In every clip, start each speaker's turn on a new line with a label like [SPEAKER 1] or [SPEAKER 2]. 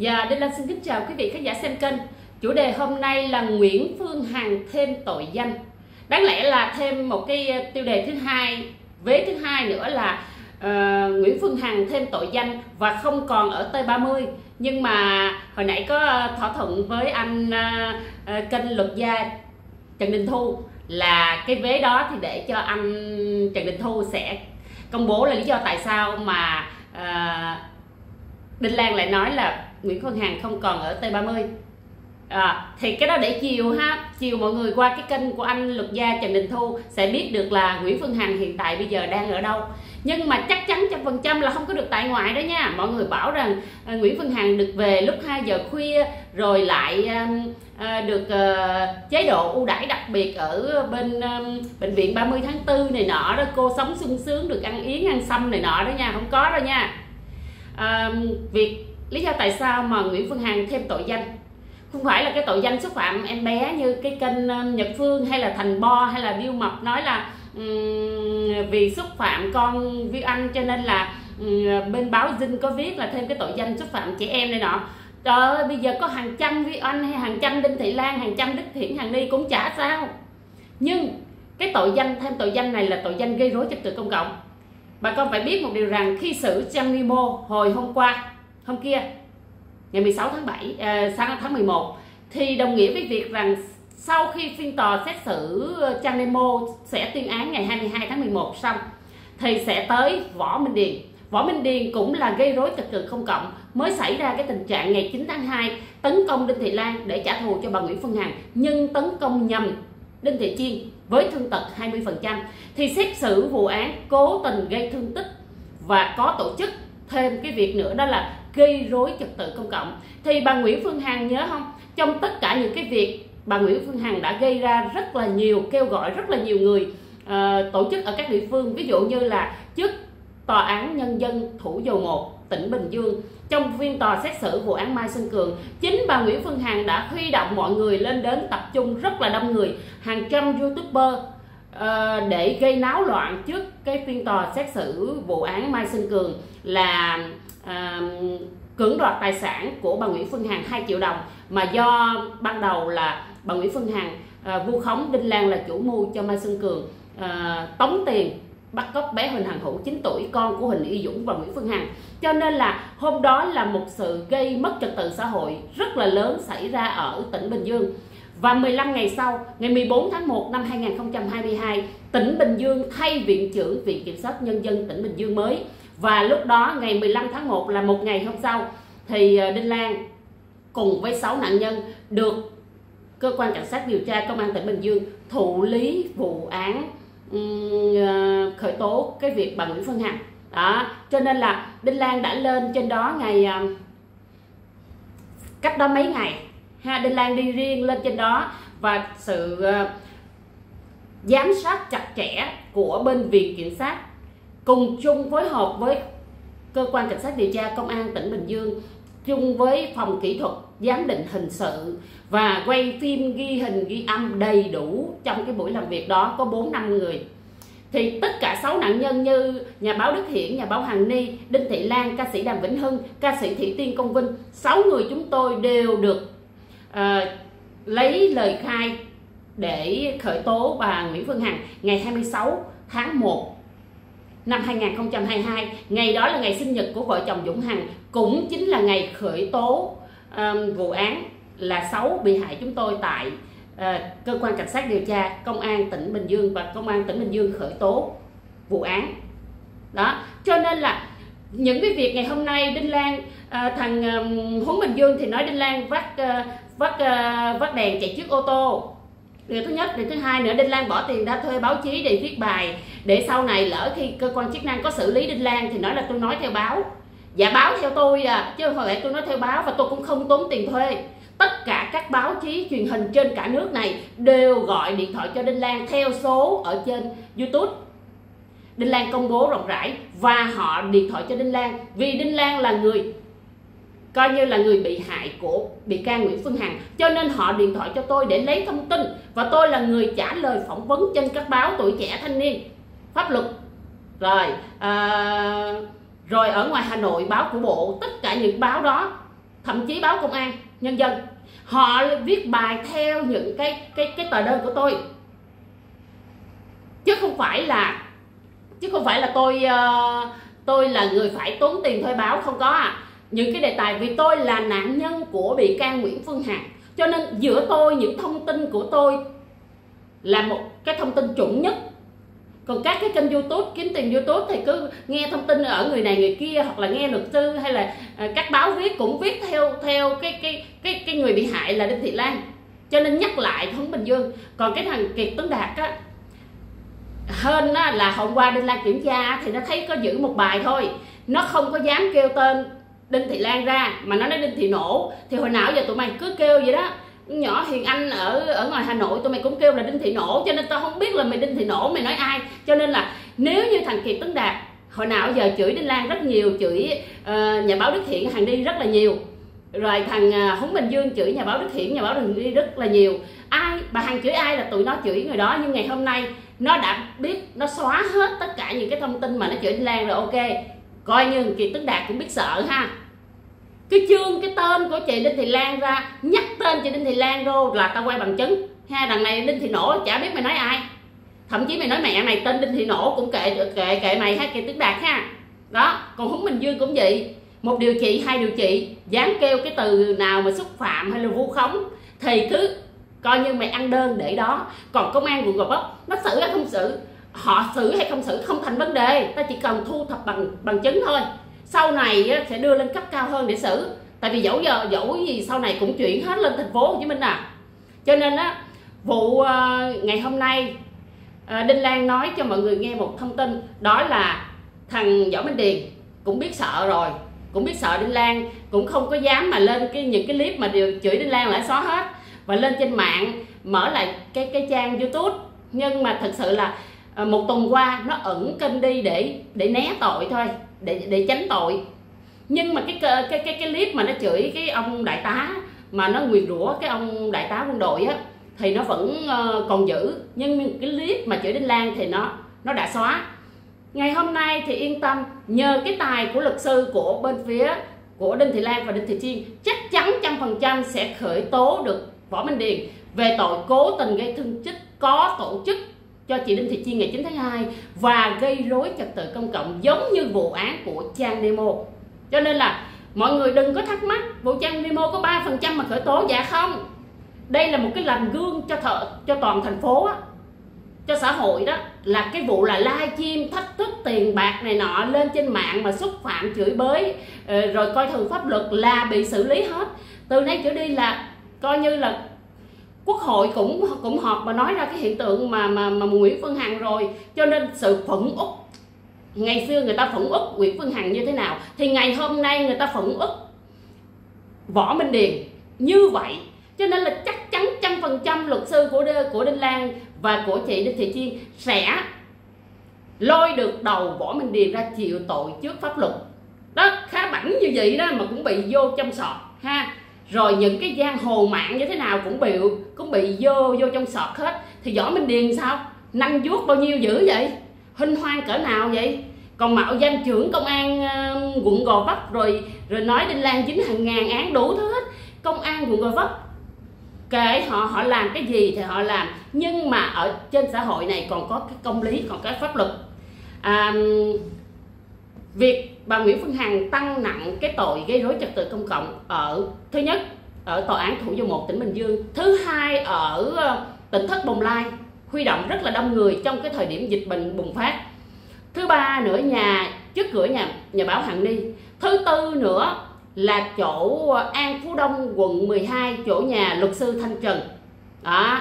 [SPEAKER 1] và Đinh Lan xin kính chào quý vị khán giả xem kênh. Chủ đề hôm nay là Nguyễn Phương Hằng thêm tội danh. Đáng lẽ là thêm một cái ờ, tiêu đề thứ hai, vế thứ hai nữa là uh, Nguyễn Phương Hằng thêm tội danh và không còn ở T30. Nhưng mà hồi nãy có ờ, thỏa thuận với anh uh, uh, kênh luật gia Trần Đình Thu là cái vế đó thì để cho anh Trần Đình Thu sẽ công bố là lý do tại sao mà uh, Đinh Lan lại nói là Nguyễn Phương Hằng không còn ở T30 à, thì cái đó để chiều ha chiều mọi người qua cái kênh của anh luật gia Trần Đình Thu sẽ biết được là Nguyễn Phương Hằng hiện tại bây giờ đang ở đâu. Nhưng mà chắc chắn trăm phần trăm là không có được tại ngoại đó nha. Mọi người bảo rằng à, Nguyễn Phương Hằng được về lúc 2 giờ khuya rồi lại à, à, được à, chế độ ưu đãi đặc biệt ở bên à, bệnh viện 30 tháng 4 này nọ đó. Cô sống sung sướng được ăn yến ăn xăm này nọ đó nha. Không có đâu nha. À, việc lý do tại sao mà Nguyễn Phương Hằng thêm tội danh? Không phải là cái tội danh xúc phạm em bé như cái kênh ờ, Nhật Phương hay là Thành Bo hay là Điêu Mập nói là um, vì xúc phạm con Vi Anh cho nên là um, bên báo Dinh có viết là thêm cái tội danh xúc phạm trẻ em này nọ. Trời ơi bây giờ có hàng trăm Vi Anh hay hàng trăm Đinh Thị Lan hàng trăm Đức Thiển hàng Ni cũng chả sao. Nhưng cái tội danh thêm tội danh này là tội danh gây rối trật tự công cộng. Bà con phải biết một điều rằng khi xử Trang Nimo hồi hôm qua hôm kia ngày 16 tháng 7 à, sáng tháng 11 thì đồng nghĩa với việc rằng sau khi phiên tòa xét xử Trang Nemo sẽ tuyên án ngày 22 tháng 11 xong thì sẽ tới Võ Minh Điền. Võ Minh Điền cũng là gây rối trật tự công cộng mới xảy ra cái tình trạng ngày 9 tháng 2 tấn công Đinh Thị Lan để trả thù cho bà Nguyễn Phương Hằng nhưng tấn công nhầm Đinh Thị Chiên với thương tật 20% thì xét xử vụ án cố tình gây thương tích và có tổ chức thêm cái việc nữa đó là gây rối trật tự công cộng. Thì bà Nguyễn Phương Hằng nhớ không? Trong tất cả những cái việc bà Nguyễn Phương Hằng đã gây ra rất là nhiều kêu gọi rất là nhiều người uh, tổ chức ở các địa phương. Ví dụ như là trước tòa án nhân dân thủ dầu một tỉnh Bình Dương trong phiên tòa xét xử vụ án Mai Xuân Cường chính bà Nguyễn Phương Hằng đã huy động mọi người lên đến tập trung rất là đông người. Hàng trăm youtuber uh, để gây náo loạn trước cái phiên tòa xét xử vụ án Mai Xuân Cường là ờ, cưỡng đoạt tài sản của bà Nguyễn Phương Hằng 2 triệu đồng mà do ban đầu là bà Nguyễn Phương Hằng ờ, vu khống Đinh Lan là chủ mưu cho Mai Xuân Cường tống tiền bắt cóc bé Huỳnh Hằng Hữu 9 tuổi con của Huỳnh Y Dũng và Nguyễn Phương Hằng. Cho nên là hôm đó là một sự gây mất trật tự xã hội rất là lớn xảy ra ở tỉnh Bình Dương và 15 ngày sau, ngày 14 tháng 1 năm 2022, tỉnh Bình Dương thay Viện trưởng Viện Kiểm sát Nhân dân tỉnh Bình Dương mới. Và lúc đó ngày 15 tháng 1 là một ngày hôm sau thì ờ, Đinh Lan cùng với 6 nạn nhân được cơ quan cảnh sát điều tra công an tỉnh Bình Dương thụ lý vụ án ờ, khởi tố cái việc bà Nguyễn Phương Hằng. Đó cho nên là Đinh Lan đã lên trên đó ngày ờ, cách đó mấy ngày ha Đinh Lan đi riêng lên trên đó và sự ờ, giám sát chặt chẽ của bên viện kiểm sát cùng chung phối hợp với cơ quan cảnh sát điều tra công an tỉnh Bình Dương chung với phòng kỹ thuật giám định hình sự và quay phim ghi hình ghi âm đầy đủ trong cái buổi làm việc đó có bốn năm người. Thì tất cả sáu nạn nhân như nhà báo Đức Hiển, nhà báo Hằng Ni, Đinh Thị Lan, ca sĩ Đàm Vĩnh Hưng, ca sĩ Thị Tiên Công Vinh, sáu người chúng tôi đều được Ờ, lấy lời khai để khởi tố bà Nguyễn Phương Hằng ngày 26 tháng 1 năm 2022 ngày đó là ngày sinh nhật của vợ chồng Dũng Hằng cũng chính là ngày khởi tố um, vụ án là sáu bị hại chúng tôi tại uh, cơ quan cảnh sát điều tra công an tỉnh Bình Dương và công an tỉnh Bình Dương khởi tố vụ án. Đó cho nên là những cái việc ngày hôm nay Đinh Lan uh, thằng um, Huấn Bình Dương thì nói Đinh Lan vắt uh, vắt uh, vắt đèn chạy trước ô tô. Điều thứ nhất điều thứ hai nữa đinh lan bỏ tiền ra thuê báo chí để viết bài. Để sau này lỡ khi cơ quan chức năng có xử lý đinh lan thì nói là tôi nói theo báo. Dạ báo theo tôi à chứ không phải tôi nói theo báo và tôi cũng không tốn tiền thuê. Tất cả các báo chí truyền hình trên cả nước này đều gọi điện thoại cho đinh lan theo số ở trên youtube. Đinh lan công bố rộng rãi và họ điện thoại cho đinh lan vì đinh lan là người coi như là người bị hại của bị can Nguyễn Phương Hằng. Cho nên họ điện thoại cho tôi để lấy thông tin. Và tôi là người trả lời phỏng vấn trên các báo tuổi trẻ thanh niên. Pháp luật. Rồi à, rồi ở ngoài Hà Nội báo của bộ tất cả những báo đó thậm chí báo công an nhân dân họ viết bài theo những cái cái cái tờ đơn của tôi. Chứ không phải là chứ không phải là tôi uh, tôi là người phải tốn tiền thuê báo không có à những cái đề tài vì tôi là nạn nhân của bị can Nguyễn Phương Hằng. Cho nên giữa tôi những thông tin của tôi là một cái thông tin chuẩn nhất. Còn các cái kênh youtube kiếm tiền youtube thì cứ nghe thông tin ở người này người kia hoặc là nghe luật sư hay là à, các báo viết cũng viết theo theo cái cái cái cái người bị hại là đinh thị lan. Cho nên nhắc lại thống bình dương. Còn cái thằng kiệt tấn đạt á hơn á, là hôm qua đinh lan kiểm tra thì nó thấy có giữ một bài thôi. Nó không có dám kêu tên đinh thị lan ra mà nó nói đinh thị nổ. Thì hồi nào giờ tụi mày cứ kêu vậy đó. Nhỏ hiền anh ở ở ngoài hà nội tụi mày cũng kêu là đinh thị nổ cho nên tao không biết là mày đinh thị nổ mày nói ai. Cho nên là nếu như thằng kiệt tấn đạt hồi nào giờ chửi đinh lan rất nhiều chửi uh, nhà báo đức thiện hàng đi rất là nhiều. Rồi thằng ờ, hống bình dương chửi nhà báo đức thiện nhà báo đường đi rất là nhiều. Ai bà hằng chửi ai là tụi nó chửi người đó. Nhưng ngày hôm nay nó đã biết nó xóa hết tất cả những cái thông tin mà nó chửi đinh lan rồi ok. Coi như kiệt tấn đạt cũng biết sợ ha cái chương, cái tên của chị đinh thị lan ra, nhắc tên chị đinh thị lan vô là tao quay bằng chứng. Ha, đằng này đinh thị nổ, chả biết mày nói ai. Thậm chí mày nói mẹ, mày tên đinh thị nổ cũng kệ kệ kệ mày ha, kệ tiếng đạt ha. Đó, còn húng bình dương cũng vậy. Một điều trị hai điều trị dám kêu cái từ nào mà xúc phạm hay là vu khống, thì cứ coi như mày ăn đơn để đó. Còn công an quận gò vấp, nó xử hay không xử? Họ xử hay không xử không thành vấn đề. Ta chỉ cần thu thập bằng bằng chứng thôi sau này sẽ đưa lên cấp cao hơn để xử. Tại vì dẫu giờ, dẫu gì sau này cũng chuyển hết lên thành phố Hồ Chí Minh à. Cho nên á, vụ ờ, ngày hôm nay ờ, Đinh Lan nói cho mọi người nghe một thông tin, đó là thằng Võ Minh Điền cũng biết sợ rồi, cũng biết sợ Đinh Lan, cũng không có dám mà lên cái những cái clip mà đều chửi Đinh Lan lại xóa hết. Và lên trên mạng, mở lại cái cái trang YouTube. Nhưng mà thật sự là ờ, một tuần qua nó ẩn kênh đi để để né tội thôi để để tránh tội. Nhưng mà cái cái cái cái clip mà nó chửi cái ông đại tá, mà nó nguyền rủa cái ông đại tá quân đội á, thì nó vẫn ờ, còn giữ. Nhưng cái clip mà chửi đinh lan thì nó nó đã xóa. Ngày hôm nay thì yên tâm, nhờ cái tài của luật sư của bên phía, của đinh thị lan và đinh thị chiên, chắc chắn trăm phần trăm sẽ khởi tố được võ minh điền về tội cố tình gây thương tích, có tổ chức cho chị Đinh Thị Chi ngày 9 tháng 2 và gây rối trật tự công cộng giống như vụ án của Trang Demo. Cho nên là mọi người đừng có thắc mắc vụ Trang Demo có 3% mà khởi tố dạ không. Đây là một cái làm gương cho thợ cho toàn thành phố á, cho xã hội đó là cái vụ là livestream thách thức tiền bạc này nọ lên trên mạng mà xúc phạm chửi bới ờ, rồi coi thường pháp luật là bị xử lý hết từ nay trở đi là coi như là quốc hội cũng cũng họp và nói ra cái hiện tượng mà mà, mà Nguyễn Phương Hằng rồi. Cho nên sự phẫn út ngày xưa người ta phẫn út Nguyễn Phương Hằng như thế nào? Thì ngày hôm nay người ta phẫn út Võ Minh Điền như vậy. Cho nên là chắc chắn trăm phần trăm luật sư của của Đinh Lan và của chị Đinh Thị Chiên sẽ lôi được đầu Võ Minh Điền ra chịu tội trước pháp luật. Đó khá bảnh như vậy đó mà cũng bị vô trong sọt ha rồi những cái giang hồ mạng như thế nào cũng bị cũng bị vô vô trong sọt hết. Thì võ minh điền sao? Năng vuốt bao nhiêu dữ vậy? Hinh hoang cỡ nào vậy? Còn mạo danh trưởng công an uh, quận gò vấp rồi rồi nói đinh lan dính hàng ngàn án đủ thứ hết. Công an quận gò vấp kể họ họ làm cái gì thì họ làm. Nhưng mà ở trên xã hội này còn có cái công lý còn cái pháp luật. À, việc bà Nguyễn Phương Hằng tăng nặng cái tội gây rối trật tự công cộng ở thứ nhất ở tòa án thủ dầu một tỉnh Bình Dương. Thứ hai ở ờ, tỉnh thất Bồng Lai huy động rất là đông người trong cái thời điểm dịch bệnh bùng phát. Thứ ba nữa nhà trước cửa nhà nhà báo Hằng Ni. Thứ tư nữa là chỗ An Phú Đông quận 12 chỗ nhà luật sư Thanh Trần. Đó.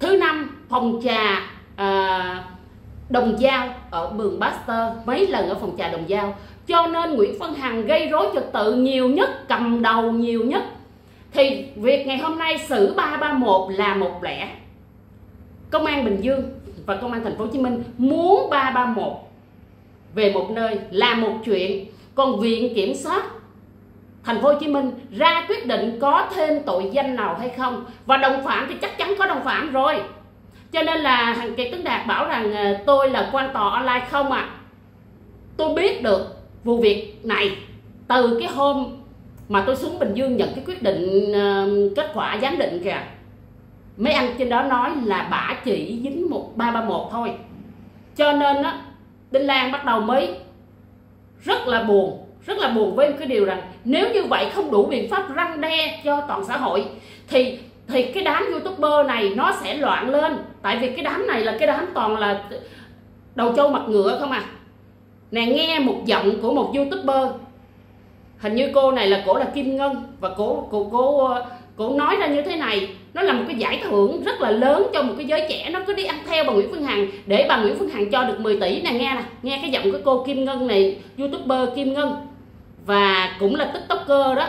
[SPEAKER 1] Thứ năm phòng trà à, Đồng Giao ở bường Baxter mấy lần ở phòng trà Đồng Giao. Cho nên Nguyễn Phân Hằng gây rối trật tự nhiều nhất, cầm đầu nhiều nhất. Thì việc ngày hôm nay xử 331 là một lẽ. Công an Bình Dương và công an thành phố Hồ Chí Minh muốn 331 về một nơi là một chuyện. Còn viện kiểm soát thành phố Hồ Chí Minh ra quyết định có thêm tội danh nào hay không. Và đồng phạm thì chắc chắn có đồng phạm rồi cho nên là thằng kiệt tấn đạt bảo rằng ờ, tôi là quan tòa online không ạ à. tôi biết được vụ việc này từ cái hôm mà tôi xuống bình dương nhận cái quyết định uh, kết quả giám định kìa mấy anh trên đó nói là bả chỉ dính một ba ba một thôi cho nên á đinh lan bắt đầu mới rất là buồn rất là buồn với cái điều rằng nếu như vậy không đủ biện pháp răng đe cho toàn xã hội thì thì cái đám youtuber này nó sẽ loạn lên. Tại vì cái đám này là cái đám toàn là đầu trâu mặt ngựa không à. Nè, nghe một giọng của một youtuber. Hình như cô này là cổ là kim ngân và cổ cổ cô cổ nói ra như thế này. Nó là một cái giải thưởng rất là lớn cho một cái giới trẻ. Nó cứ đi ăn theo bà Nguyễn Phương Hằng. Để bà Nguyễn Phương Hằng cho được 10 tỷ. Nè, nghe nè, nghe cái giọng của cô Kim Ngân này, youtuber Kim Ngân. Và cũng là tiktoker đó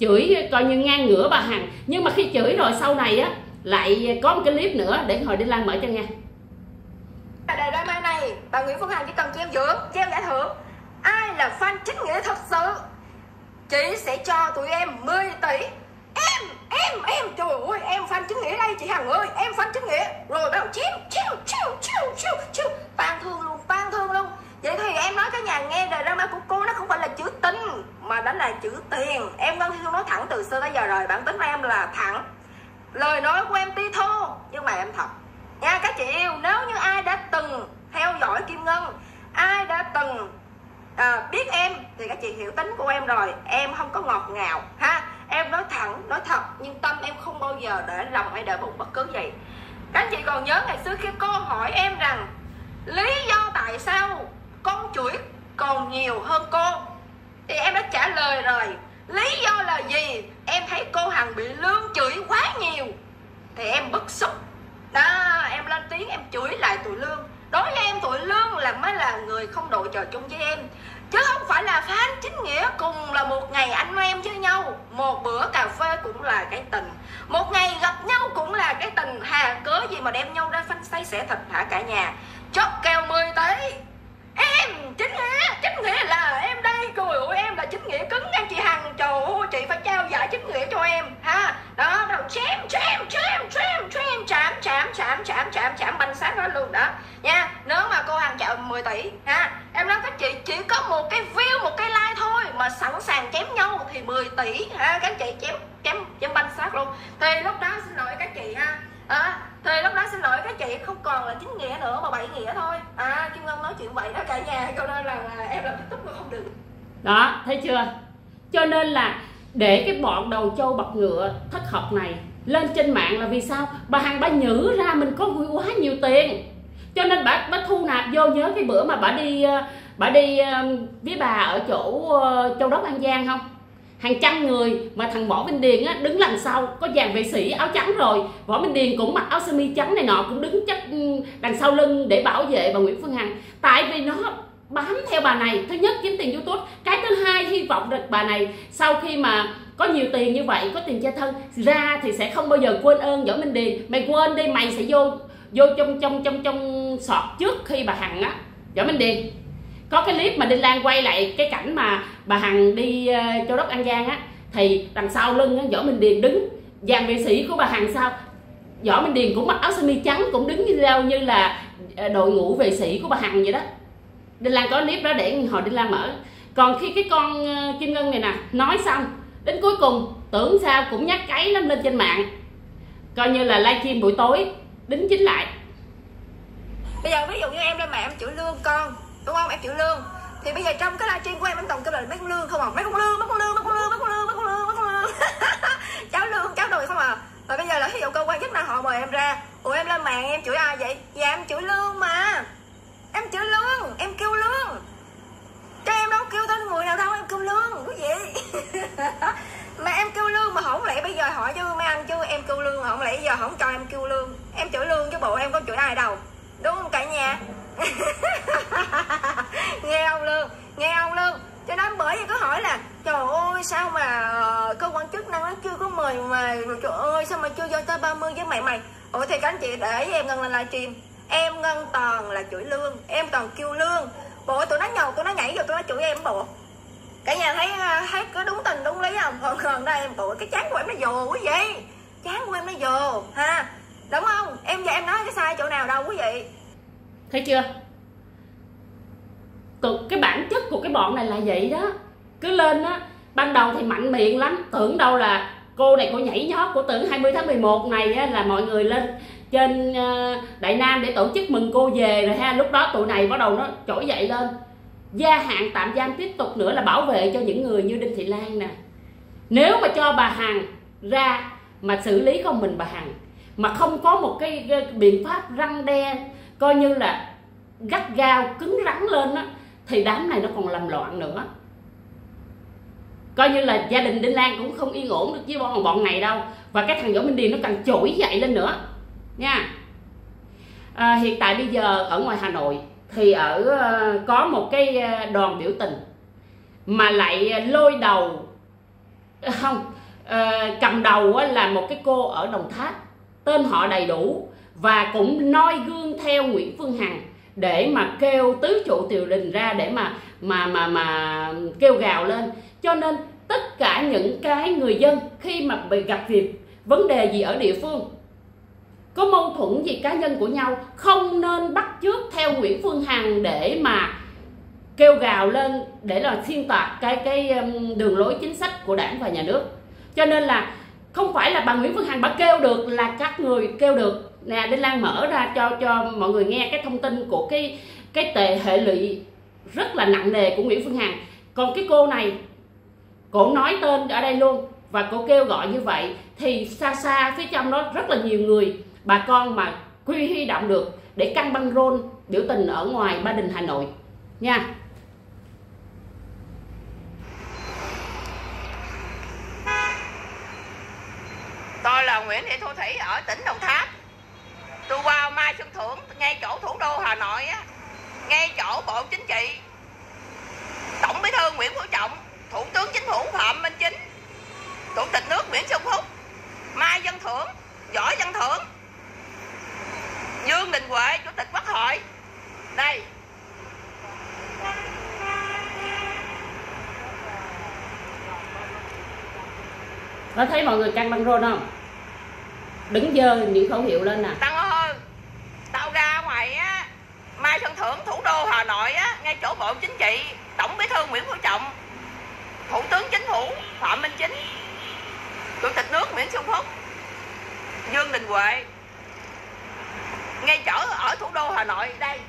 [SPEAKER 1] chửi coi như ngang ngửa bà Hằng. Nhưng mà khi chửi rồi sau này á, lại có một cái clip nữa để hồi đi Lan mở cho nghe.
[SPEAKER 2] Đề drama này, bà Nguyễn Phương Hằng chỉ cần cho em dưỡng cho em giải thưởng. Ai là fan chính nghĩa thật sự? Chị sẽ cho tụi em 10 tỷ. Em em em, trời ơi, em fan chính nghĩa đây, chị hằng ơi, em fan chính nghĩa. Rồi bắt đầu chiêu chiêu chiêu chiêu chiêu chiếu tan thương luôn tan thương luôn vậy thì em nói cái nhà nghe đời drama của cô nó không phải là chữ tính mà đó là chữ tiền. Em ngân thương nói thẳng từ xưa tới giờ rồi bản tính của em là thẳng. Lời nói của em ti thô nhưng mà em thật. Nha các chị yêu nếu như ai đã từng theo dõi kim ngân ai đã từng à, biết em thì các chị hiểu tính của em rồi. Em không có ngọt ngào ha? Em nói thẳng nói thật nhưng tâm em không bao giờ để lòng hay để bụng bất cứ gì. Các chị còn nhớ ngày xưa khi cô hỏi em rằng lý do tại sao con chửi còn nhiều hơn cô thì em đã trả lời rồi. Lý do là gì? Em thấy cô hằng bị lương chửi quá nhiều. Thì em bức xúc. Đó, em lên tiếng em chửi lại tụi lương. Đối với em, tụi lương là mới là người không đội trò chung với em. Chứ không phải là fan chính nghĩa cùng là một ngày anh em với nhau. Một bữa cà phê cũng là cái tình. Một ngày gặp nhau cũng là cái tình. Hà cớ gì mà đem nhau ra phanh say sẽ thịt hả cả nhà. Chót keo 10 tới em, chính nghĩa chính nghĩa là em đây. Cười ơi, em là chính nghĩa cứng ngang chị hằng. Trời ơi, chị phải trao giải chính nghĩa cho em. Ha, đó đầu chém chém chém chém chém chạm chạm chạm chạm chạm chạm banh sáng hết luôn đó. Nha, nếu mà cô hằng chạm 10 tỷ, ha, em nói các chị chỉ có một cái view, một cái like thôi mà sẵn sàng chém nhau thì 10 tỷ, ha, các chị chém chém chém banh xác luôn. Thì lúc đó xin lỗi các chị, ha à, thì lúc đó xin lỗi các chị không còn là chính nghĩa nữa mà bảy nghĩa thôi. À kim ngân nói chuyện vậy đó cả nhà cho nên là, là em làm tiktok không được.
[SPEAKER 1] Đó thấy chưa? Cho nên là để cái bọn đầu châu bật ngựa thất học này lên trên mạng là vì sao? Bà hằng bà nhử ra mình có quá nhiều tiền. Cho nên bà bà thu nạp vô nhớ cái bữa mà bà đi à, bà đi à, với bà ở chỗ ờ, châu đốc an giang không? Hàng trăm người mà thằng võ minh điền á, đứng lần sau, có dàn vệ sĩ áo trắng rồi. Võ minh điền cũng mặc áo sơ mi trắng này nọ, cũng đứng chắc ừ, đằng sau lưng để bảo vệ bà nguyễn phương hằng. Tại vì nó bám theo bà này, thứ nhất kiếm tiền youtube. Cái thứ hai, hy vọng được bà này, sau khi mà có nhiều tiền như vậy, có tiền che thân, ra thì sẽ không bao giờ quên ơn võ minh điền. Mày quên đi, mày sẽ vô vô trong trong trong trong sọt trước khi bà hằng á. Võ minh điền có cái clip mà đinh lan quay lại cái cảnh mà bà hằng đi uh, châu đốc an giang á thì đằng sau lưng á, võ minh điền đứng. Dàn vệ sĩ của bà hằng sao? Võ minh điền cũng mặc áo sơ mi trắng cũng đứng như đâu như là ờ, đội ngũ vệ sĩ của bà hằng vậy đó. Đinh lan có clip đó để hồi đinh lan mở. Còn khi cái con ờ, kim ngân này nè nói xong đến cuối cùng tưởng sao cũng nhắc cái lắm lên trên mạng. Coi như là livestream buổi tối đính chính lại.
[SPEAKER 2] Bây giờ ví dụ như em lên mạng em chửi lương con đúng không? Em chịu lương. Thì bây giờ trong cái livestream của em, anh toàn kêu là mấy con lương không à? Mấy con lương, mấy con lương, mấy con lương, mấy con lương, mấy con lương, mấy con lương. Cháu lương, cháu đùi không à? Và bây giờ là ví dụ cơ quan chức năng họ mời em ra. Ủa, em lên mạng em chửi ai vậy? Dạ em chửi lương mà. Em chửi lương, em kêu lương. Cho em đâu kêu tên người nào đâu, em kêu lương, cái gì? Mà em kêu lương mà không lẽ bây giờ hỏi chứ mấy anh chứ em kêu lương không lẽ giờ không cho em kêu lương? Em chửi lương chứ bộ em có chửi ai đâu. Đúng không cả nhà? nghe ông luôn, cho nên bởi vì có hỏi là trời ơi sao mà ờ, cơ quan chức năng nó chưa có mời mà trời ơi sao mà chưa giao tới 30 với mày mày? Ủa thì các anh chị để em ngân lên livestream em ngân toàn là chửi lương em toàn kêu lương. Bộ tụi nó nhầu tụi nó nhảy vô tụi nó chửi em bộ. Cả nhà thấy ờ, thấy có đúng tình đúng lý không? Còn gần đây em bộ cái chán của em nó dồ quý vị chán của em nó dồ ha? Đúng không? Em và em nói cái sai chỗ nào đâu quý vị.
[SPEAKER 1] Thấy chưa? Cái bản chất của cái bọn này là vậy đó. Cứ lên á ban đầu thì mạnh miệng lắm. Tưởng đâu là cô này cô nhảy nhót của tưởng 20 tháng 11 này á, là mọi người lên trên uh, Đại Nam để tổ chức mừng cô về rồi ha. Lúc đó tụi này bắt đầu nó trỗi dậy lên. Gia hạn tạm giam tiếp tục nữa là bảo vệ cho những người như Đinh Thị Lan nè. Nếu mà cho bà Hằng ra mà xử lý con mình bà Hằng mà không có một cái, cái biện pháp răng đe coi như là gắt gao cứng rắn lên á thì đám này nó còn làm loạn nữa. Coi như là gia đình Đinh Lan cũng không yên ổn được với bọn bọn này đâu. Và cái thằng Võ Minh Điền nó càng trỗi dậy lên nữa. Nha. À, hiện tại bây giờ ở ngoài Hà Nội thì ở ờ, có một cái ờ, đoàn biểu tình mà lại lôi đầu ờ, không cầm đầu là một cái cô ở Đồng Tháp. Tên họ đầy đủ và cũng noi gương theo Nguyễn Phương Hằng để mà kêu tứ trụ tiểu đình ra để mà mà mà mà kêu gào lên. Cho nên tất cả những cái người dân khi mà bị gặp việc vấn đề gì ở địa phương, có mâu thuẫn gì cá nhân của nhau, không nên bắt chước theo Nguyễn Phương Hằng để mà kêu gào lên để là xuyên tạc cái cái um, đường lối chính sách của đảng và nhà nước. Cho nên là không phải là bà Nguyễn Phương Hằng bà kêu được, là các người kêu được nè, Đinh Lan mở ra cho cho mọi người nghe cái thông tin của cái cái tệ hệ lụy rất là nặng nề của Nguyễn Phương Hằng. Còn cái cô này cổ nói tên ở đây luôn và cổ kêu gọi như vậy thì xa xa phía trong đó rất là nhiều người, bà con mà quy huy động được để căng băng rôn biểu tình ở ngoài Ba Đình, Hà Nội. Nha.
[SPEAKER 3] Tôi là Nguyễn Thị Thu Thủy ở tỉnh Đồng Tháp tôi qua Mai Xuân Thưởng ngay chỗ thủ đô Hà Nội á ngay chỗ Bộ Chính trị. Tổng Bí thư Nguyễn Phú Trọng Thủ tướng Chính phủ Phạm Minh Chính Chủ tịch nước Nguyễn Xuân Phúc Mai Văn Thưởng Võ Văn Thưởng Dương Đình Huệ Chủ tịch Quốc hội. Đây.
[SPEAKER 1] Có thấy mọi người căng băng rôn không? Đứng dơ những khẩu hiệu lên nè.
[SPEAKER 3] Ơi Tao ra ngoài á, Mai Xuân Thưởng, thủ đô Hà Nội á, Ngay chỗ Bộ Chính trị, Tổng Bí thư Nguyễn Phú Trọng, Thủ tướng Chính phủ Phạm Minh Chính, Chủ tịch nước Nguyễn Xuân Phúc, Dương Đình Huệ. Ngay chỗ ở thủ đô Hà Nội, đây.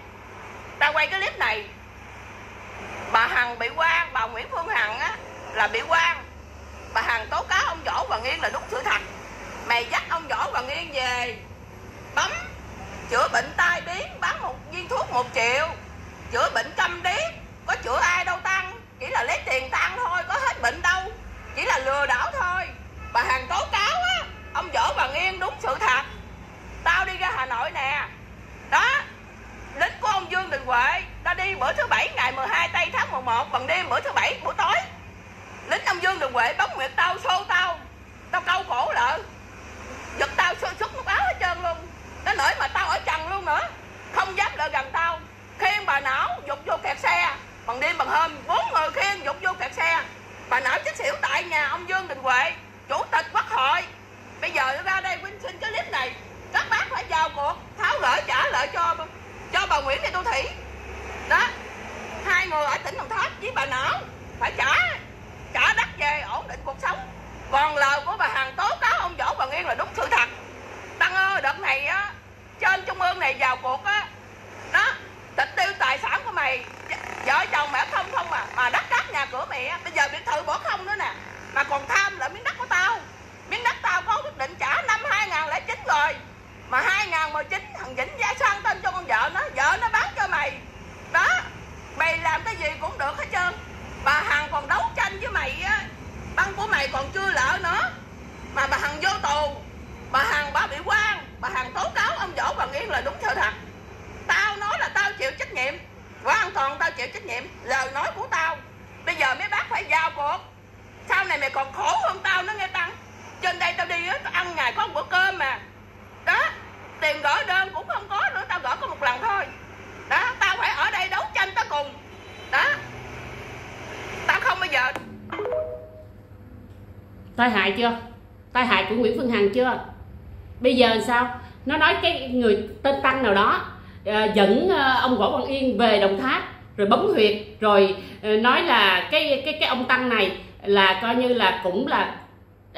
[SPEAKER 3] Ta quay cái clip này. Bà Hằng bị quan, bà Nguyễn Phương Hằng á, là bị quan. Bà Hằng tố cáo ông Võ Hoàng Yên là đúng sự thật. Mày dắt ông Võ Hoàng Yên về, bấm chữa bệnh tai biến, bán một viên thuốc một triệu. Chữa bệnh câm điếc, có chữa ai đâu tăng. Chỉ là lấy tiền tăng thôi, có hết bệnh đâu. Chỉ là lừa đảo thôi. Bà hàng tố cáo á, ông Võ bằng Yên đúng sự thật. Tao đi ra Hà Nội nè. Đó, lính của ông Dương Đình Huệ, ta đi bữa thứ bảy ngày 12 tây tháng 11 bằng đêm bữa thứ bảy buổi tối. Lính ông Dương Đình Huệ bấm nguyệt tao, xô tao. Tao câu cổ lợ. Giật tao xô xuất nước áo hết trơn luôn nó mà tao ở trần luôn nữa. Không dám lại gần tao. Khiêng bà não, dục vô kẹt xe. Bằng đêm bằng hôm, bốn người khiêng dục vô kẹt xe. Bà não chết xỉu tại nhà ông Dương Đình Huệ, chủ tịch quốc hội. Bây giờ ra đây quynh xin cái clip này. Các bác phải vào cuộc, tháo gỡ trả lại cho cho bà Nguyễn Thị Tu Thủy. Đó. Hai người ở tỉnh Đồng Tháp với bà Não phải trả trả đất về ổn định cuộc sống. Còn lời của bà Hằng tố cáo ông Võ bà Yên là đúng sự thật. Tăng ơi, đợt này á trên trung ương này vào cuộc á. Đó, tịch tiêu tài sản của mày, vợ chồng mẹ không không mà mà đất cát nhà cửa mày bây giờ biệt thự bỏ không nữa nè mà còn tham lại miếng đất của tao miếng đất tao có quyết định trả năm 2009 rồi mà 2019 thằng Vĩnh giá sang tên cho con vợ nó vợ nó bán cho mày đó mày làm cái gì cũng được hết trơn bà Hằng còn đấu tranh với mày á băng của mày còn chưa lỡ nữa mà bà Hằng vô tù bà Hằng bà bị quan bà Hằng tố cáo ông Võ Hoàng Yên là đúng sự thật tao nói là tao chịu trách nhiệm hoàn toàn tao chịu trách nhiệm lời nói của tao bây giờ mấy bác phải vào cuộc sau này mày còn khổ hơn tao nữa nghe tăng trên đây tao đi á tao ăn ngày có một bữa cơm mà đó tiền gửi đơn cũng không có nữa tao gửi có một lần thôi đó tao phải ở đây đấu tranh tới cùng đó tao không bao giờ
[SPEAKER 1] tai hại chưa tai hại của Nguyễn Phương Hằng chưa bây giờ sao? Nó nói cái người tên tăng nào đó uh, dẫn uh, ông Võ Văn Yên về Đồng Tháp rồi bấm huyệt rồi uh, nói là cái cái cái ông tăng này là coi như là cũng là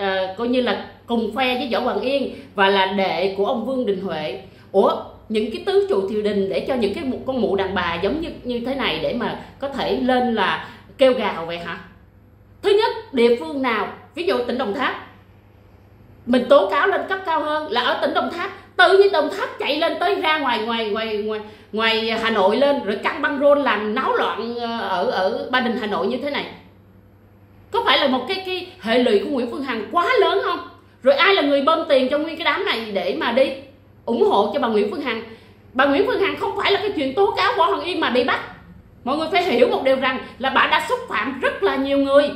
[SPEAKER 1] uh, coi như là cùng phe với võ văn yên và là đệ của ông vương đình huệ. Ủa những cái tứ trụ triều đình để cho những cái con mụ đàn bà giống như như thế này để mà có thể lên là kêu gào vậy hả? Thứ nhất địa phương nào? Ví dụ tỉnh đồng tháp mình tố cáo lên cấp cao hơn là ở tỉnh đồng tháp. Tự nhiên đồng tháp chạy lên tới ra ngoài ngoài ngoài ngoài ngoài hà nội lên, rồi căng băng rôn làm náo loạn ờ, ở ở ba đình, hà nội như thế này. Có phải là một cái cái hệ lụy của nguyễn phương hằng quá lớn không? Rồi ai là người bơm tiền cho nguyên cái đám này để mà đi ủng hộ cho bà nguyễn phương hằng? Bà nguyễn phương hằng không phải là cái chuyện tố cáo võ hồng yên mà bị bắt. Mọi người phải hiểu một điều rằng là bà đã xúc phạm rất là nhiều người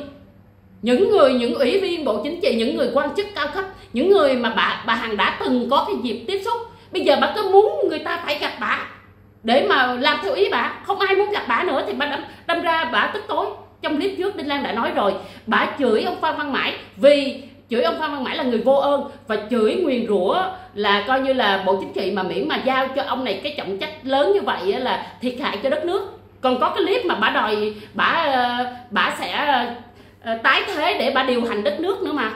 [SPEAKER 1] những người những ủy viên bộ chính trị những người quan chức cao cấp những người mà bà bà hằng đã từng có cái dịp tiếp xúc bây giờ bà cứ muốn người ta phải gặp bà. Để mà làm theo ý bà không ai muốn gặp bà nữa thì bà đâm, đâm ra bà tức tối. Trong clip trước đinh lan đã nói rồi bà chửi ông phan văn mãi vì chửi ông phan văn mãi là người vô ơn và chửi nguyền rủa là coi như là bộ chính trị mà miễn mà giao cho ông này cái trọng trách lớn như vậy là thiệt hại cho đất nước. Còn có cái clip mà bà đòi bà ờ, bà sẽ Ờ, tái thế để bà điều hành đất nước nữa mà.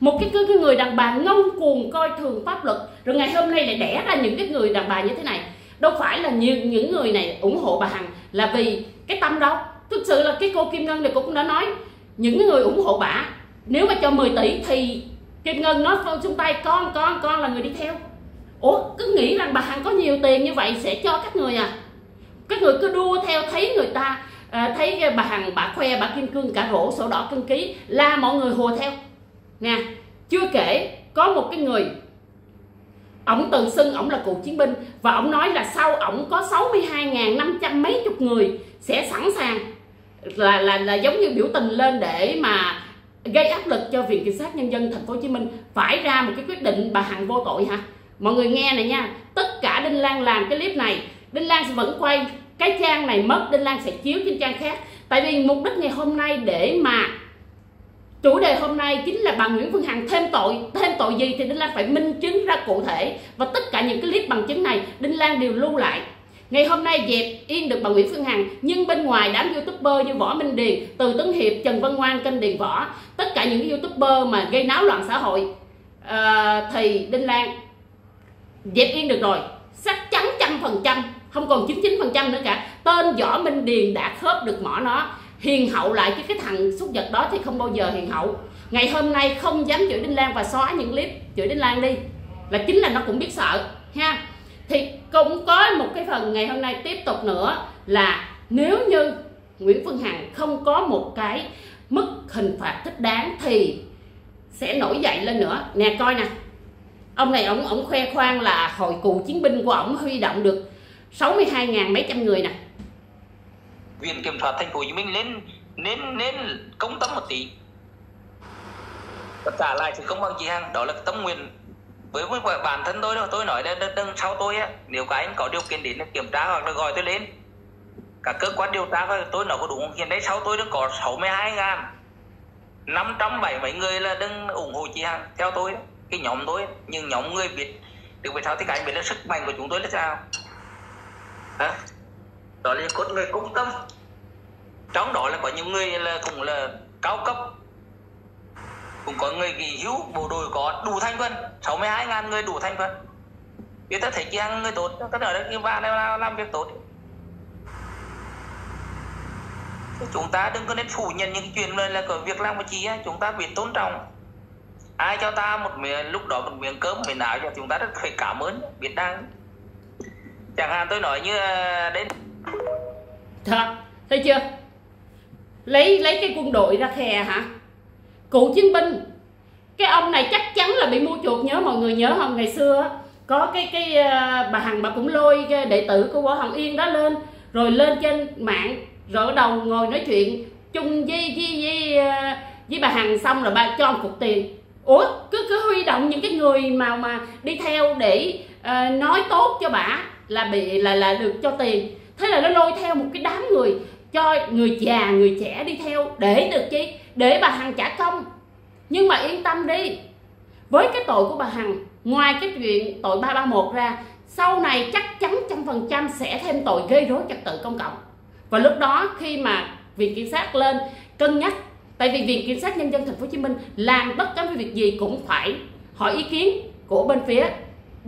[SPEAKER 1] Một cái, cái người đàn bà ngông cuồng coi thường pháp luật rồi ngày hôm nay lại đẻ ra những cái người đàn bà như thế này. Đâu phải là nhiều những người này ủng hộ bà hằng là vì cái tâm đâu thực sự là cái cô kim ngân này cũng đã nói những người ủng hộ bà nếu mà cho 10 tỷ thì kim ngân nói xuống tay con con con là người đi theo. Ủa cứ nghĩ rằng bà hằng có nhiều tiền như vậy sẽ cho các người à? Các người cứ đua theo thấy người ta à, thấy bà hằng bà khoe bà kim cương cả rổ sổ đỏ cân ký là mọi người hùa theo nè chưa kể có một cái người ổng tự xưng ổng là cựu chiến binh và ổng nói là sau ổng có 62.500 mấy chục người sẽ sẵn sàng là là là giống như biểu tình lên để mà gây áp lực cho viện kiểm sát nhân dân thành phố Hồ Chí Minh phải ra một cái quyết định bà Hằng vô tội hả? Mọi người nghe này nha, tất cả Đinh Lan làm cái clip này, Đinh Lan sẽ vẫn quay cái trang này mất Đinh Lan sẽ chiếu trên trang khác. Tại vì mục đích ngày hôm nay để mà chủ đề hôm nay chính là bà Nguyễn Phương Hằng thêm tội thêm tội gì thì Đinh Lan phải minh chứng ra cụ thể. Và tất cả những cái clip bằng chứng này Đinh Lan đều lưu lại. Ngày hôm nay dẹp yên được bà Nguyễn Phương Hằng Nhưng bên ngoài đám youtuber như Võ Minh Điền Từ Tấn Hiệp, Trần Văn Ngoan, kênh Điền Võ Tất cả những youtuber mà gây náo loạn xã hội uh, Thì Đinh Lan dẹp yên được rồi. Chắc chắn trăm phần trăm. Không còn 99 phần trăm nữa cả. Tên Võ Minh Điền đã khớp được mỏ nó. Hiền hậu lại chứ cái thằng xúc vật đó thì không bao giờ hiền hậu. Ngày hôm nay không dám chửi đinh lan và xóa những clip chửi đinh lan đi. Là chính là nó cũng biết sợ, ha. Thì cũng có một cái phần ngày hôm nay tiếp tục nữa là nếu như Nguyễn Phương Hằng không có một cái mức hình phạt thích đáng thì sẽ nổi dậy lên nữa. Nè, coi nè. Ông này ông ông khoe khoang là hội cựu chiến binh của ông huy động được 62.000 mấy trăm người nè.
[SPEAKER 4] Viện kiểm soát thành phố Hồ Chí Minh nên nên nên công tâm một tí. Và trả lại sự công bằng chị Hằng, đó là tâm nguyện với với bản thân tôi đâu tôi nói là đằng sau tôi á. Nếu các anh có điều kiện đến kiểm tra hoặc là gọi tôi lên cả cơ quan điều tra tôi nói có đúng hiện nay sau tôi đang có 62 ngàn 507 mấy người là đang ủng hộ chị Hằng theo tôi cái nhóm tôi nhưng nhóm người biết được về sao thì cái anh biết là sức mạnh của chúng tôi là sao? À, đó là cốt người cung tâm. Trong đó là có những người là cũng là cao cấp. Cũng có người nghỉ hưu bộ đội có đủ thành phần. 62 ngàn người đủ thành phần. Thì ta thấy chị ăn người tốt ta ở đây và làm, làm việc tốt. Chúng ta đừng có nên phủ nhận những cái chuyện này là có việc làm của chị chúng ta biết tôn trọng. Ai cho ta một miếng lúc đó một miếng cơm miếng áo cho chúng ta rất phải cảm ơn biết đang chẳng hạn tôi nói như ờ, đến
[SPEAKER 1] thật thấy chưa? Lấy lấy cái quân đội ra khè hả? Cựu chiến binh cái ông này chắc chắn là bị mua chuột nhớ mọi người nhớ không? Ngày xưa có cái cái ờ, bà hằng bà cũng lôi cái đệ tử của võ hồng yên đó lên rồi lên trên mạng rồi đầu ngồi nói chuyện chung với với với, ờ, với bà hằng xong rồi bà cho một cục tiền. Ủa cứ cứ huy động những cái người mà mà đi theo để uh, nói tốt cho bà là bị, là là được cho tiền. Thế là nó lôi theo một cái đám người cho người già, người trẻ đi theo để được chi? Để bà hằng trả công. Nhưng mà yên tâm đi, với cái tội của bà hằng, ngoài cái chuyện tội 331 ra, sau này chắc chắn trăm phần trăm sẽ thêm tội gây rối trật tự công cộng. Và lúc đó khi mà viện kiểm sát lên cân nhắc, tại vì viện kiểm sát nhân dân thành phố hồ chí minh làm bất cứ việc gì cũng phải hỏi ý kiến của bên phía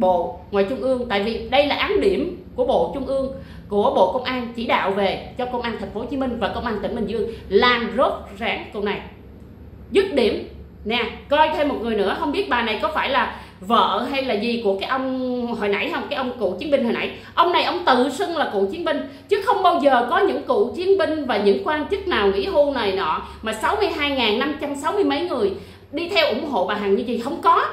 [SPEAKER 1] bộ ngoài trung ương. Tại vì đây là án điểm của bộ trung ương, của bộ công an chỉ đạo về cho công an thành phố hồ chí minh và công an tỉnh bình dương làm rốt ráng câu này. Dứt điểm. Nè, coi thêm một người nữa, không biết bà này có phải là vợ hay là gì của cái ông hồi nãy không? Cái ông cựu chiến binh hồi nãy. Ông này ông tự xưng là cựu chiến binh, chứ không bao giờ có những cựu chiến binh và những quan chức nào nghỉ hưu này nọ mà 62.560 mấy người đi theo ủng hộ bà Hằng như gì không có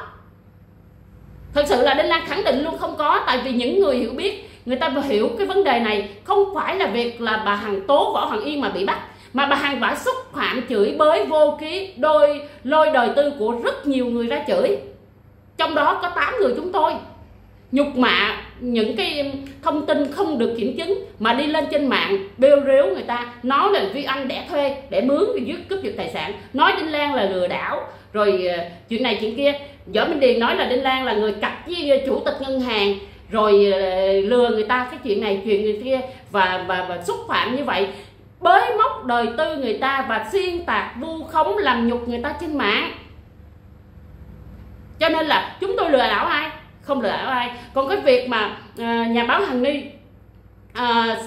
[SPEAKER 1] thật sự là Đinh Lan khẳng định luôn không có, tại vì những người hiểu biết, người ta hiểu cái vấn đề này, không phải là việc là bà Hằng tố, Võ Hoàng Yên mà bị bắt, mà bà Hằng đã xúc phạm chửi bới vô ký đôi, lôi đời tư của rất nhiều người ra chửi. Trong đó có 8 người chúng tôi. Nhục mạ những cái thông tin không được kiểm chứng mà đi lên trên mạng bêu rếu người ta, nói là vi anh đẻ thuê để mướn để giết cướp giật tài sản, nói đinh lan là lừa đảo, rồi ờ, chuyện này chuyện kia võ minh điền nói là đinh lan là người cặp với ờ, chủ tịch ngân hàng. Rồi ờ, lừa người ta cái chuyện này chuyện người kia và và và xúc phạm như vậy. Bới móc đời tư người ta và xuyên tạc vu khống làm nhục người ta trên mạng. Cho nên là chúng tôi lừa đảo ai? Không lừa đảo ai. Còn cái việc mà ờ, nhà báo hằng ni à,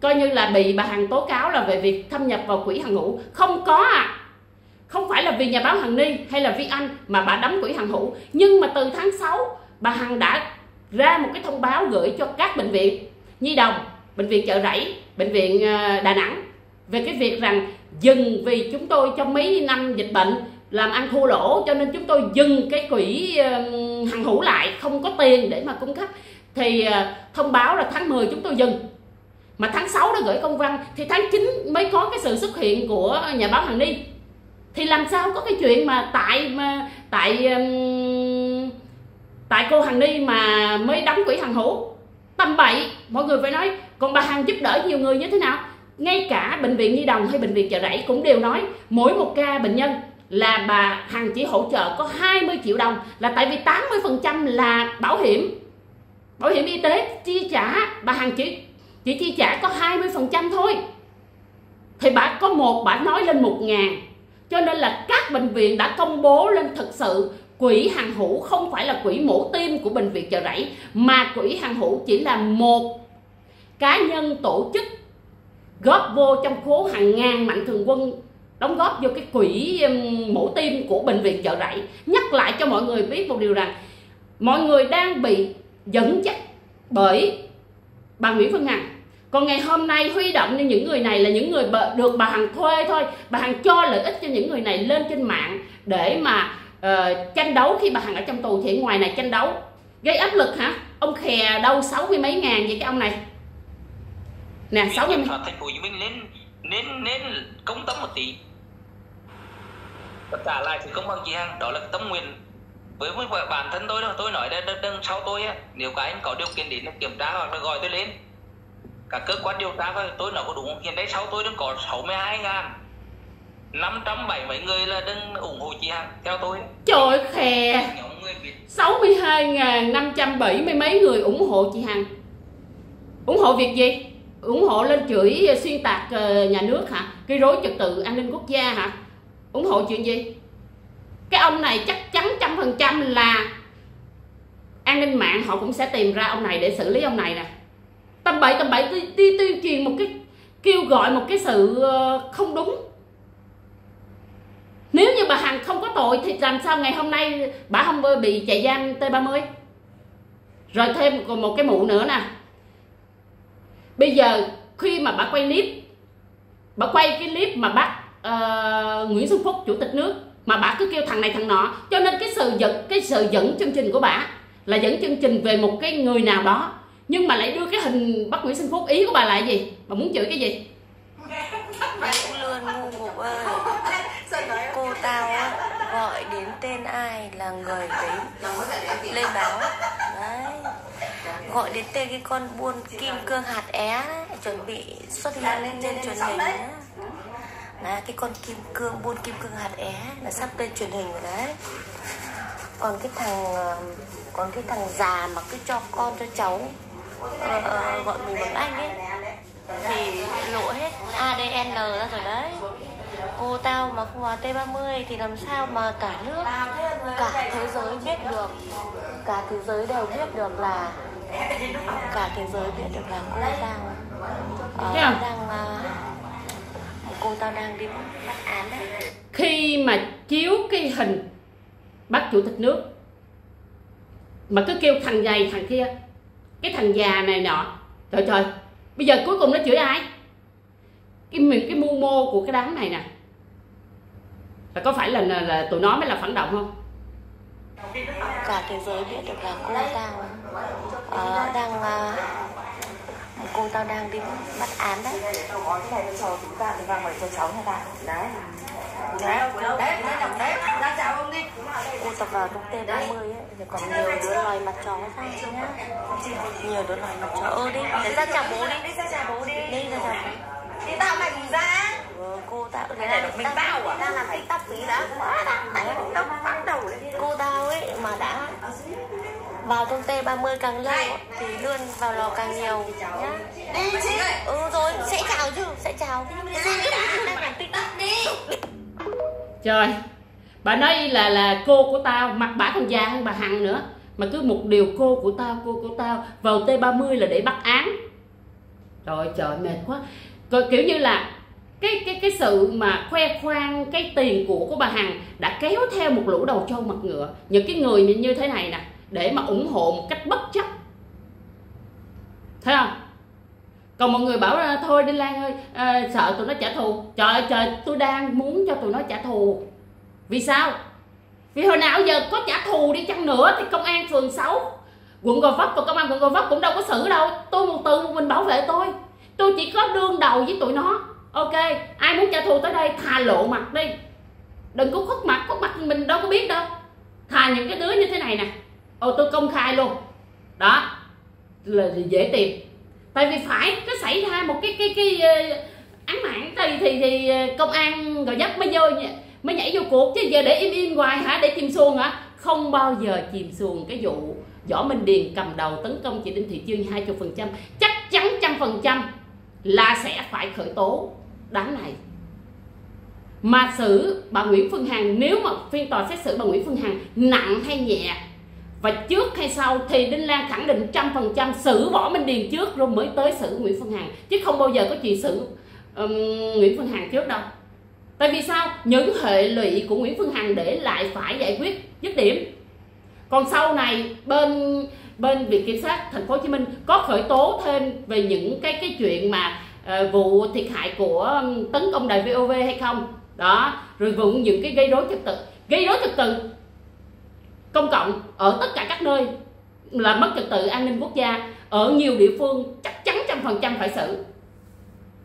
[SPEAKER 1] coi như là bị bà hằng tố cáo là về việc thâm nhập vào quỹ hằng Ngũ. Không có à không phải là vì nhà báo hằng ni hay là vi anh mà bà đóng quỹ hằng hữu. Nhưng mà từ tháng 6 bà hằng đã ra một cái thông báo gửi cho các bệnh viện nhi đồng, bệnh viện chợ rẫy, bệnh viện ờ, đà nẵng về cái việc rằng dừng vì chúng tôi trong mấy năm dịch bệnh làm ăn thua lỗ, cho nên chúng tôi dừng cái quỹ Hằng hữu lại, không có tiền để mà cung cấp. Thì ờ, thông báo là tháng 10 chúng tôi dừng. Mà tháng 6 đã gửi công văn, thì tháng 9 mới có cái sự xuất hiện của nhà báo Hằng Ni thì làm sao có cái chuyện mà tại mà, tại tại cô Hằng Ni mà mới đóng quỹ hằng hữu? Tầm bậy, mọi người phải nói, còn bà Hằng giúp đỡ nhiều người như thế nào? Ngay cả bệnh viện nhi đồng hay bệnh viện chợ rẫy cũng đều nói, mỗi một ca bệnh nhân là bà Hằng chỉ hỗ trợ có 20 triệu đồng, là tại vì 80% là bảo hiểm. Bảo hiểm y tế chi trả, bà Hằng chỉ chỉ chi trả có 20% thôi. Thì bà có một, bà nói lên một ngàn cho nên là các bệnh viện đã công bố lên thực sự quỹ hàng hữu không phải là quỹ mổ tim của bệnh viện chợ rẫy, mà quỹ hàng hữu chỉ là một cá nhân tổ chức góp vô trong khố hàng ngàn mạnh thường quân đóng góp vô cái quỹ mổ tim của bệnh viện chợ rẫy. Nhắc lại cho mọi người biết một điều rằng, mọi người đang bị dẫn dắt bởi bà Nguyễn Phương Hằng còn ngày hôm nay huy động như những người này là những người được bà Hằng thuê thôi. Bà Hằng cho lợi ích cho những người này lên trên mạng để mà uh, tranh đấu khi bà Hằng ở trong tù. Thì ngoài này tranh đấu. Gây áp lực hả? Ông khè đâu sáu mươi mấy ngàn vậy cái ông này.
[SPEAKER 4] Nè sáu mươi thành phố Hồ Chí Minh nên nên nên công tâm một tí cả lại thì không bằng chị Hằng đó là cái tâm nguyện với với bản thân tôi đâu tôi nói đây đừng sau tôi á nếu các anh có điều kiện đến kiểm tra hoặc là gọi tôi lên cả cơ quan điều tra coi tôi nói có đúng không? Hiện nay sau tôi đang có 62 ngàn. 570 mấy người là đừng ủng hộ chị Hằng theo tôi.
[SPEAKER 1] Trời khè. 62 ngàn 570 mấy người ủng hộ chị Hằng. Ủng hộ việc gì? Ủng hộ lên chửi xuyên tạc ờ, nhà nước hả? Gây rối trật tự an ninh quốc gia hả? Ủng hộ chuyện gì? Cái ông này chắc chắn trăm phần trăm là an ninh mạng họ cũng sẽ tìm ra ông này để xử lý ông này nè tầm bậy tầm bậy đi, đi tuyên truyền một cái kêu gọi một cái sự ờ, không đúng. Nếu như bà Hằng không có tội thì làm sao ngày hôm nay bà không bị chạy giam T30? Rồi thêm còn một cái mụ nữa nè. Bây giờ khi mà bà quay clip bà quay cái clip mà bắt uh, Nguyễn Xuân Phúc chủ tịch nước mà bà cứ kêu thằng này thằng nọ. Cho nên cái sự dẫn cái sự dẫn chương trình của bà là dẫn chương trình về một cái người nào đó nhưng mà lại đưa cái hình bắt Nguyễn Xuân Phúc ý của bà là gì? Bà muốn chửi cái gì?
[SPEAKER 5] Luôn ngu ngục ơi. Cô tao á gọi đến tên ai là người đấy lên báo. Đấy. Gọi đến tên cái con buôn kim cương hạt é đấy, chuẩn bị xuất hiện lên trên truyền hình đấy là cái con kim cương buôn kim cương hạt é là sắp lên truyền hình rồi đấy. Còn cái thằng còn cái thằng già mà cứ cho con cho cháu uh, gọi mình bằng anh ấy. Thì lộ hết. ADN ra rồi đấy. Cô tao mà không vào T30 thì làm sao mà cả nước cả thế giới biết được cả thế giới đều biết được là cả thế giới biết được là cô tao. Uh, đang uh, cô tao đang đi bắt án đấy.
[SPEAKER 1] Khi mà chiếu cái hình bắt chủ tịch nước mà cứ kêu thằng này thằng kia cái thằng già này nọ. Trời trời bây giờ cuối cùng nó chửi ai? Cái mình cái mưu mô của cái đám này nè. Là có phải là, là là tụi nó mới là phản động không?
[SPEAKER 5] Cả thế giới biết được là cô tao uh, đang uh, cô tao đang đi bắt án đấy. Cái này cho chúng ta thì vào ngoài cho cháu nha bạn. Đấy Cô tập vào trong T30 ấy. Thì còn nhiều đứa loài mặt chó ra nhá Nhiều đứa loài mặt chó Ơ đi, để ra chào bố đi. Đi ra chào bố đi. Đi ra chào bố.
[SPEAKER 2] Đi tao mày ra.
[SPEAKER 5] Cô tao
[SPEAKER 2] Cái này được mình tao à? Đang làm tiktok tí đã. Quá đang đâu bắt đầu
[SPEAKER 5] Cô tao ấy mà đã vào trong T30 càng lâu thì lươn vào lò càng nhiều nhá.
[SPEAKER 2] Đi chứ
[SPEAKER 5] Ừ rồi, sẽ chào chứ, sẽ chào. Gì chứ đang làm tiktok đi
[SPEAKER 1] trời, bà nói là là cô của tao, mặt bả còn già hơn bà hằng nữa. Mà cứ một điều cô của tao, cô của tao, vào t 30 là để bắt án. Trời trời, mệt quá. Rồi kiểu như là cái cái cái sự mà khoe khoang, cái tiền của của bà hằng đã kéo theo một lũ đầu trâu mặt ngựa. Những cái người như thế này nè, để mà ủng hộ một cách bất chấp. Thấy không? Còn mọi người bảo là thôi đi lan ơi à, sợ tụi nó trả thù. Trời ơi trời tôi đang muốn cho tụi nó trả thù. Vì sao? Vì hồi nào giờ có trả thù đi chăng nữa thì công an phường 6 quận gò vấp và công an quận gò vấp cũng đâu có xử đâu. Tôi một từ một mình bảo vệ tôi. Tôi chỉ có đương đầu với tụi nó. Ok ai muốn trả thù tới đây thà lộ mặt đi. Đừng có khuất mặt khuất mặt mình đâu có biết đâu. Thà những cái đứa như thế này nè. Ồ tôi công khai luôn. Đó là dễ tìm tại vì phải có xảy ra một cái cái cái, cái án mạng. Thì thì thì công an gò dắt mới vô mới nhảy vô cuộc. Chứ giờ để im im hoài hả? Để chìm xuồng hả? Không bao giờ chìm xuồng cái vụ võ minh điền cầm đầu tấn công chị đinh thị chương hai chục phần trăm. Chắc chắn trăm phần trăm là sẽ phải khởi tố. Đáng này. Mà xử bà Nguyễn Phương Hằng nếu mà phiên tòa xét xử bà Nguyễn Phương Hằng nặng hay nhẹ và trước hay sau thì Đinh Lan khẳng định trăm phần trăm xử Võ Minh Điền trước rồi mới tới xử Nguyễn Phương Hằng. Chứ không bao giờ có chuyện xử um, Nguyễn Phương Hằng trước đâu. Tại vì sao? Những hệ lụy của Nguyễn Phương Hằng để lại phải giải quyết dứt điểm. Còn sau này bên bên viện kiểm sát thành phố Hồ Chí Minh có khởi tố thêm về những cái cái chuyện mà uh, vụ thiệt hại của tấn công đài VOV hay không. Đó rồi vụ những cái gây rối trật tự. Gây rối trật tự công cộng ở tất cả các nơi là mất trật tự an ninh quốc gia, ở nhiều địa phương chắc chắn trăm phần trăm phải xử.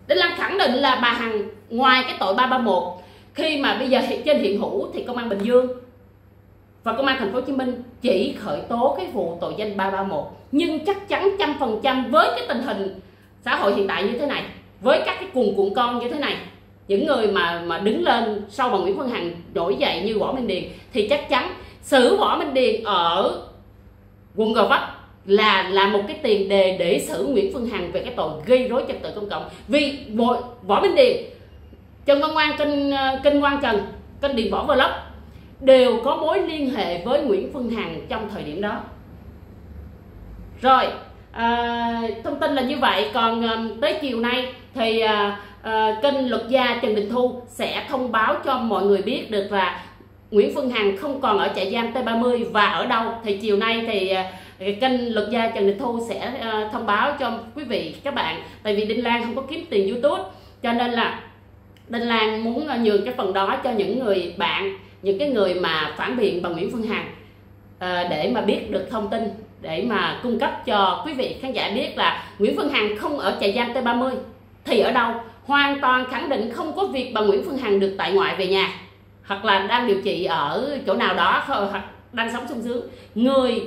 [SPEAKER 1] Đinh Lan khẳng định là bà Hằng ngoài cái tội 331 khi mà bây giờ trên hiện hữu thì công an Bình Dương và công an thành phố Hồ Chí Minh chỉ khởi tố cái vụ tội danh 331 nhưng chắc chắn trăm phần trăm với cái tình hình xã hội hiện tại như thế này, với các cái cuồng cuộn con như thế này, những người mà mà đứng lên sau bà Nguyễn Phương Hằng nổi dậy như Võ Minh Điền thì chắc chắn xử Võ Minh Điền ở quận Gò Vấp là là một cái tiền đề để xử Nguyễn Phương Hằng về cái tội gây rối trật tự công cộng. Vì Võ Minh Điền Trần Văn Ngoan kênh ờ, kênh Quang Trần kênh Điền Võ Vlog đều có mối liên hệ với Nguyễn Phương Hằng trong thời điểm đó. Rồi à, thông tin là như vậy. Còn à, tới chiều nay thì à, à, kênh luật gia Trần Đình Thu sẽ thông báo cho mọi người biết được là Nguyễn Phương Hằng không còn ở trại giam T30 và ở đâu. Thì chiều nay thì ờ, kênh luật gia Trần Đình Thu sẽ ờ, thông báo cho quý vị, các bạn. Tại vì Đinh Lan không có kiếm tiền YouTube, cho nên là Đinh Lan muốn ờ, nhường cái phần đó cho những người bạn, những cái người mà phản biện bằng Nguyễn Phương Hằng để mà biết được thông tin, để mà cung cấp cho quý vị khán giả biết là Nguyễn Phương Hằng không ở trại giam T30, thì ở đâu. Hoàn toàn khẳng định không có việc bà Nguyễn Phương Hằng được tại ngoại về nhà hoặc là đang điều trị ở chỗ nào đó, hoặc đang sống sung sướng. Người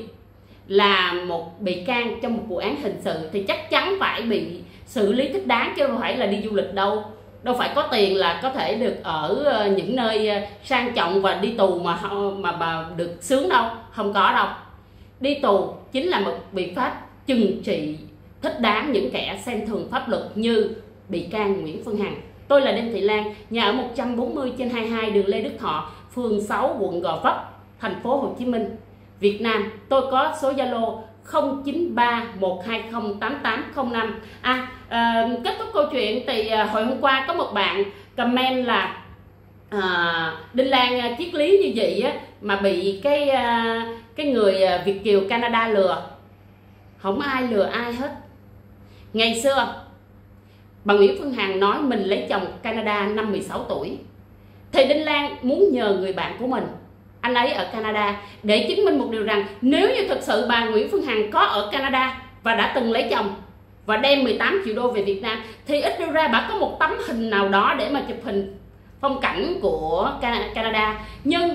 [SPEAKER 1] là một bị can trong một vụ án hình sự thì chắc chắn phải bị xử lý thích đáng, chứ không phải là đi du lịch đâu. Đâu phải có tiền là có thể được ở ờ, những nơi ờ, sang trọng và đi tù mà mà mà được sướng đâu. Không có đâu. Đi tù chính là một biện pháp trừng trị thích đáng những kẻ xem thường pháp luật như bị can Nguyễn Phương Hằng. Tôi là Đinh Thị Lan, nhà ở 140 trên 22 đường Lê Đức Thọ, phường 6, quận Gò Vấp, thành phố Hồ Chí Minh, Việt Nam. Tôi có số Zalo 0931208805. À, à kết thúc câu chuyện thì à, hồi hôm qua có một bạn comment là à, Đinh Lan triết lý như vậy á mà bị cái à, cái người Việt kiều Canada lừa. Không ai lừa ai hết. Ngày xưa bà Nguyễn Phương Hằng nói mình lấy chồng Canada năm 16 tuổi. Thì Đinh Lan muốn nhờ người bạn của mình. Anh ấy ở Canada để chứng minh một điều rằng nếu như thực sự bà Nguyễn Phương Hằng có ở Canada và đã từng lấy chồng và đem 18 triệu đô về Việt Nam, thì ít đưa ra bà có một tấm hình nào đó để mà chụp hình phong cảnh của Canada. Nhưng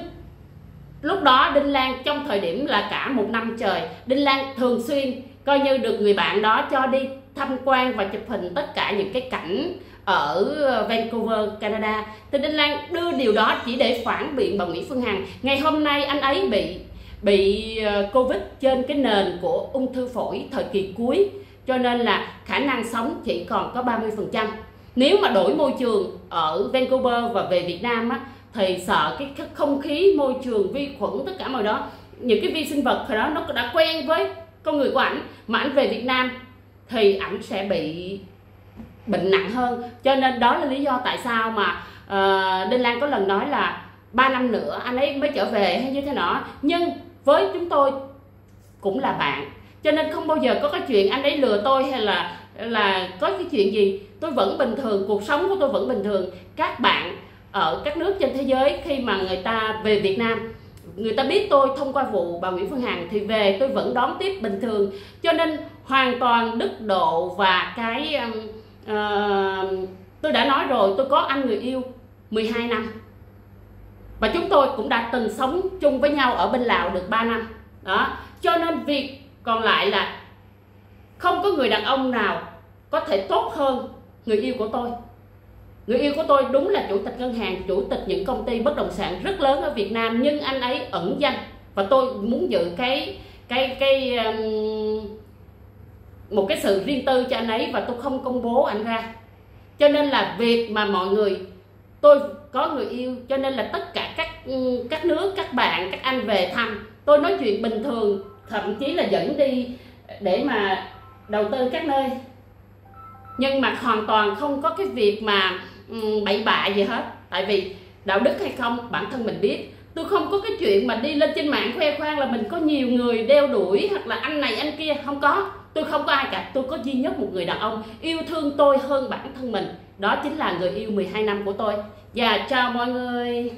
[SPEAKER 1] lúc đó Đinh Lan trong thời điểm là cả một năm trời, Đinh Lan thường xuyên coi như được người bạn đó cho đi tham quan và chụp hình tất cả những cái cảnh ở Vancouver, Canada. Thì Đinh Lan đưa điều đó chỉ để phản biện bà Nguyễn Phương Hằng. Ngày hôm nay anh ấy bị bị ờ, Covid trên cái nền của ung thư phổi thời kỳ cuối cho nên là khả năng sống chỉ còn có 30%. Nếu mà đổi môi trường ở Vancouver và về Việt Nam á thì sợ cái không khí môi trường vi khuẩn tất cả mọi đó những cái vi sinh vật hồi đó nó đã quen với con người của ảnh mà ảnh về Việt Nam thì ảnh sẽ bị bệnh nặng hơn. Cho nên đó là lý do tại sao mà uh, Đinh Lan có lần nói là 3 năm nữa anh ấy mới trở về hay như thế nào nhưng với chúng tôi cũng là bạn. Cho nên không bao giờ có cái chuyện anh ấy lừa tôi hay là là có cái chuyện gì. Tôi vẫn bình thường cuộc sống của tôi vẫn bình thường. Các bạn ở các nước trên thế giới khi mà người ta về Việt Nam người ta biết tôi thông qua vụ bà Nguyễn Phương Hằng thì về tôi vẫn đón tiếp bình thường. Cho nên hoàn toàn đức độ và cái uh, tôi đã nói rồi tôi có anh người yêu 12 năm. Và chúng tôi cũng đã từng sống chung với nhau ở bên Lào được 3 năm. Đó cho nên việc còn lại là không có người đàn ông nào có thể tốt hơn người yêu của tôi người yêu của tôi đúng là chủ tịch ngân hàng chủ tịch những công ty bất động sản rất lớn ở Việt Nam nhưng anh ấy ẩn danh. Và tôi muốn giữ cái cái cái um, một cái sự riêng tư cho anh ấy và tôi không công bố anh ra. Cho nên là việc mà mọi người tôi có người yêu cho nên là tất cả các um, các nước các bạn các anh về thăm. Tôi nói chuyện bình thường thậm chí là dẫn đi để mà đầu tư các nơi nhưng mà hoàn toàn không có cái việc mà um, bậy bạ gì hết. Tại vì đạo đức hay không bản thân mình biết. Tôi không có cái chuyện mà đi lên trên mạng khoe khoang là mình có nhiều người đeo đuổi hoặc là anh này anh kia. Không có. Tôi không có ai cả. Tôi có duy nhất một người đàn ông yêu thương tôi hơn bản thân mình. Đó chính là người yêu 12 năm của tôi. Và chào mọi người.